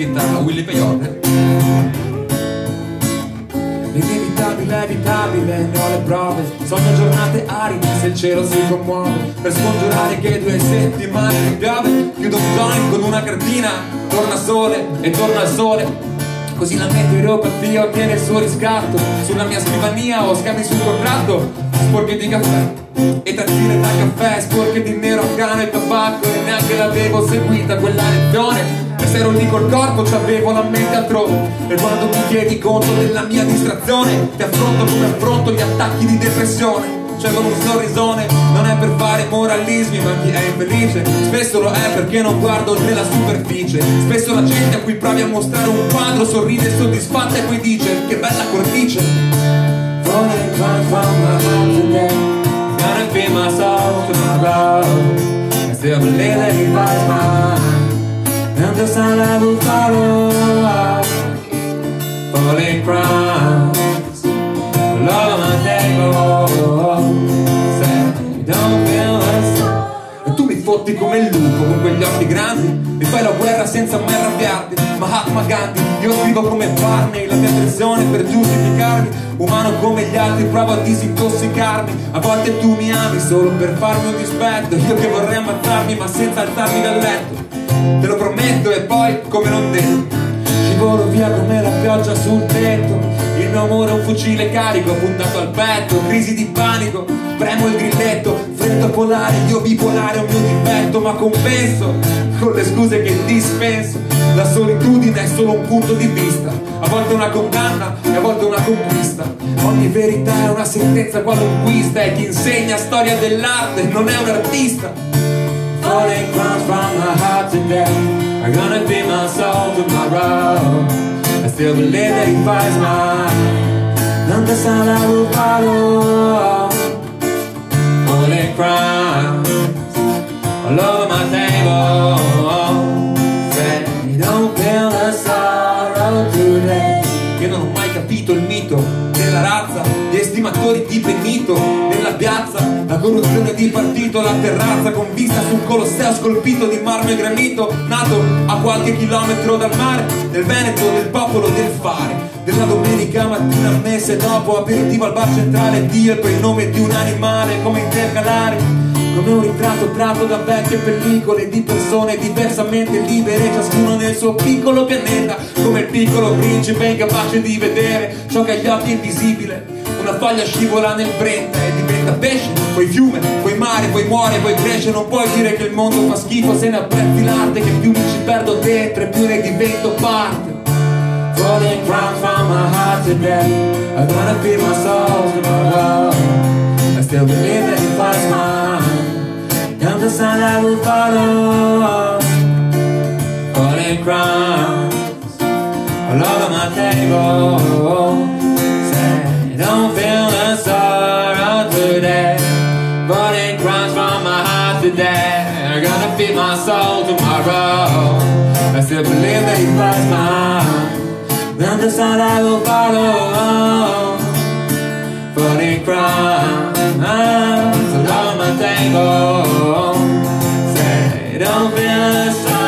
scritta Willy Peyote Inevitabile, evitabile, ne ho le prove. Sogno giornate aride se il cielo si commuove. Per scongiurare che due settimane di piove Chiudo un joint con una cartina Torna sole e torna il sole. Così la meteoropatia ottiene il suo riscatto. Sulla mia scrivania ho scavi sul contratto Sporche di caffè e tazzine da caffè Sporche di nero afgano e tabacco. E neanche l'avevo seguita quella lezione se ero lì col corpo c'avevo la mente altrove. E quando mi chiedi conto della mia distrazione Ti affronto come affronto gli attacchi di depressione. Cioè con un sorrisone Non è per fare moralismi ma chi è infelice? Spesso lo è perché non guardo oltre la superficie. Spesso la gente a cui provi a mostrare un quadro Sorride soddisfatta e poi dice che bella cornice cries from my heart today Gonna be tomorrow I still believe sun I will follow Falling cries Love my table. Don't feel us. E tu mi fotti come il lupo con quegli occhi grandi Mi fai la guerra senza mai arrabbiarti. Mahatma Gandhi Io scrivo come Barney La mia tensione per giustificarmi. Umano come gli altri provo a disintossicarmi. A volte tu mi ami solo per farmi un dispetto. Io che vorrei ammazzarmi ma senza alzarmi dal letto Te lo prometto e poi come non detto Scivolo via come la pioggia sul tetto. Il mio amore è un fucile carico puntato al petto Crisi di panico, premo il grilletto Freddo polare, io bipolare è un mio difetto Ma compenso con le scuse che dispenso. La solitudine è solo un punto di vista A volte una condanna e a volte una conquista. Ogni verità è una sentenza qualunquista E chi insegna storia dell'arte non è un artista Falling crumbs from my heart today Are gonna be my soul tomorrow. I still believe that he finds mine Nunca sana I will follow. Falling crumbs All over my table. Say don't feel the sorrow today. Io non ho mai capito il mito della razza Gli estimatori di Benito corruzione di partito, la terrazza Con vista su un colosseo scolpito di marmo e granito Nato a qualche chilometro dal mare Nel Veneto del popolo del fare Della domenica mattina mese dopo Aperitivo al bar centrale Dio e poi il nome di un animale Come intercalare come un ritratto tratto da vecchie pellicole di persone diversamente libere, ciascuno nel suo piccolo pianeta, come il piccolo principe incapace di vedere ciò che agli occhi è invisibile. Una foglia scivola nel Brenta e diventa pesce, poi fiume, poi mare, poi muore, poi cresce. Non puoi dire che il mondo fa schifo se ne apprezzi l'arte, che più mi ci perdo dentro e più ne divento parte. Falling crowns from my heart today, I wanna my soul tomorrow. I still believe that if I smile, down the sun I will follow. Falling crowns all over my table. feed my soul tomorrow. I still believe that it was mine. Then the sound I will follow. For the crown Along my tango. Say, don't feel so